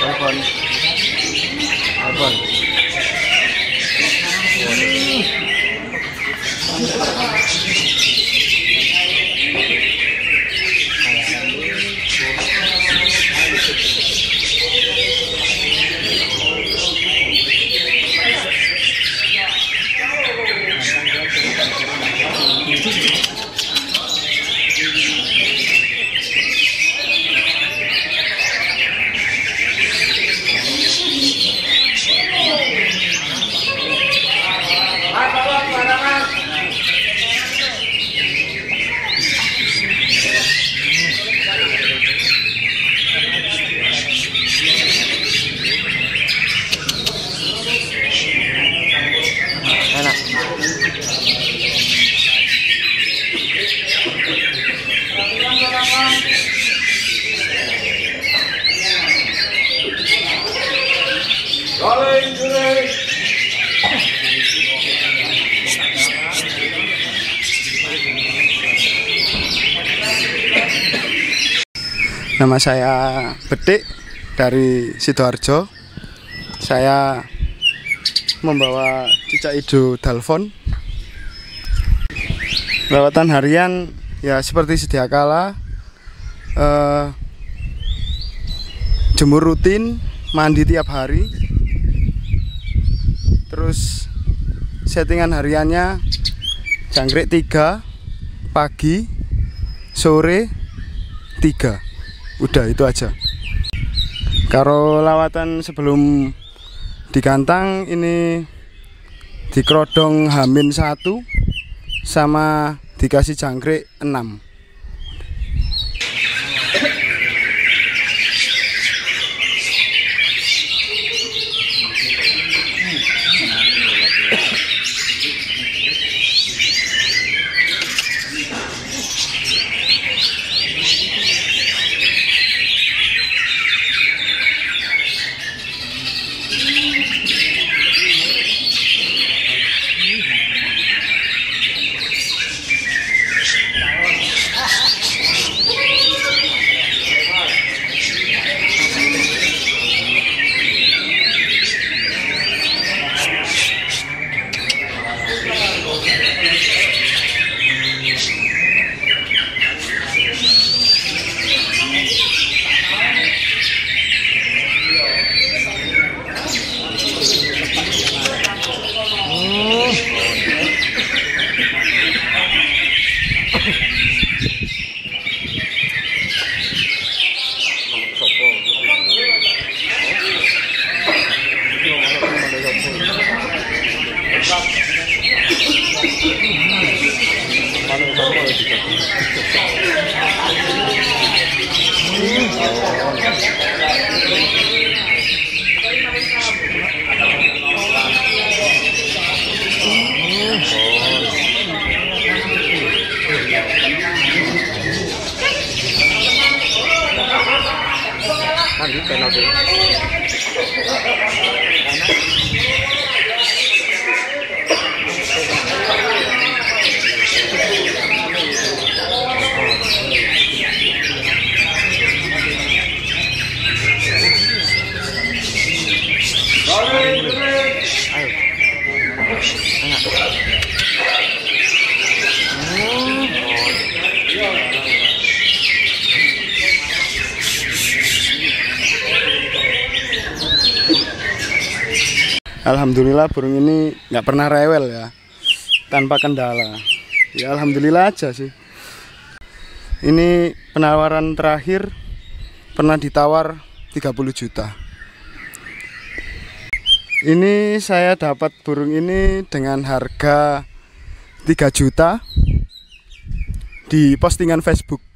Alpon. Alpon. Nama saya Bedik dari Sidoarjo. Saya membawa cicak hijau dalfon. Lawatan harian ya seperti sedia kala. eh, jemur rutin, mandi tiap hari. Terus settingan hariannya jangkrik 3 pagi, sore 3 udah itu aja kalau lawatan sebelum digantang ini dikerodong hamin satu sama dikasih jangkrik 6 kan di channel Alhamdulillah burung ini nggak pernah rewel ya tanpa kendala. Ya Alhamdulillah aja sih. Ini penawaran terakhir pernah ditawar 30 juta. Ini saya dapat burung ini dengan harga 3 juta di postingan Facebook.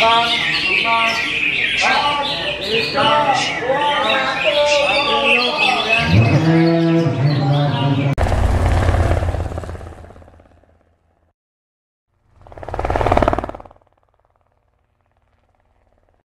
Bye. Bye. Bye.